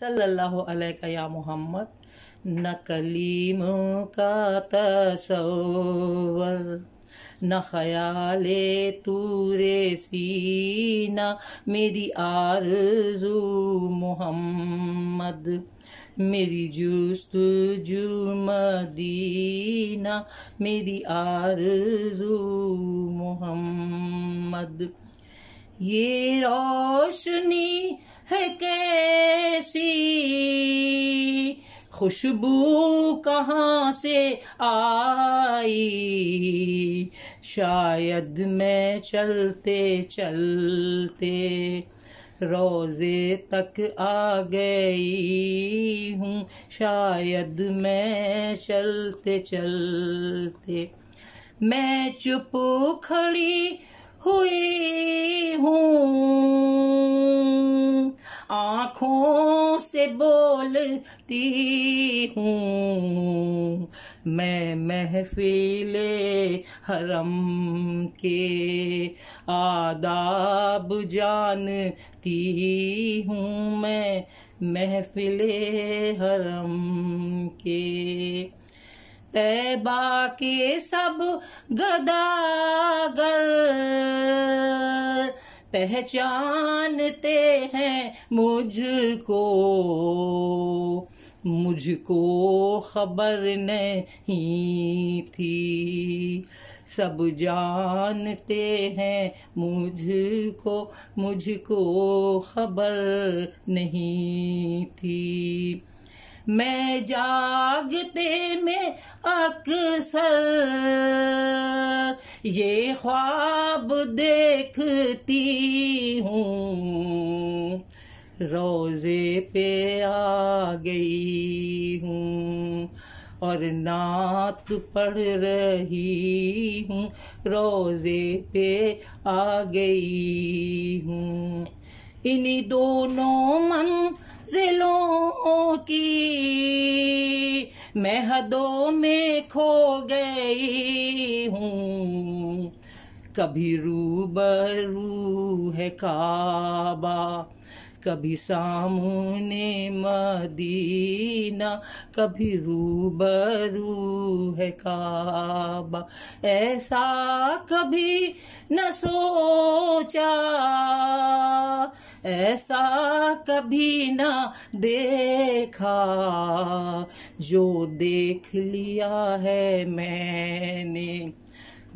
सल्लल्लाहु अलैहि या मोहम्मद न कलीम का तसवर न ख्याले तूरे सीना, मेरी आरज़ू मोहम्मद, मेरी जुस्तजू मदीना, मेरी आरज़ू मोहम्मद। ये रोशनी है कैसी? खुशबू कहाँ से आई? शायद मैं चलते चलते रोज़े तक आ गई हूँ। शायद मैं चलते चलते मैं चुप खड़ी हुई हूँ। आँखों से बोलती हूँ। मैं महफिले हरम के आदाब जानती हूँ। मैं महफिले हरम के तैबा के सब गदागर पहचानते हैं मुझको। मुझको खबर नहीं थी। सब जानते हैं मुझको मुझको खबर नहीं थी। मैं जागते में अक्सर ये ख्वाब देखती हूँ, रोज़े पे आ गई हूँ और नात पढ़ रही हूँ, रोज़े पे आ गई हूँ। इन्हीं दोनों मंजिलों की मैं हदों में खो गई हूँ। कभी रूबरू है काबा, कभी सामने मदीना, कभी रूबरू है काबा। ऐसा कभी न सोचा, ऐसा कभी न देखा, जो देख लिया है मैंने।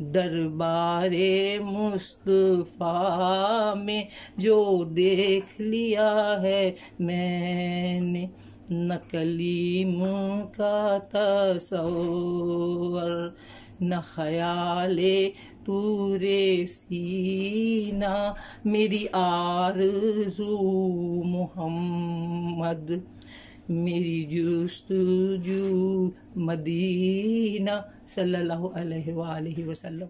दरबारे मुस्तफ़ा में जो देख लिया है, मैंने न कलीम का तस्वर, न ख्याले तूरे सीना, मेरी आरज़ू मोहम्मद। मेरी जुस्तजू मदीना सल्लल्लाहु अलैहि वसल्लम।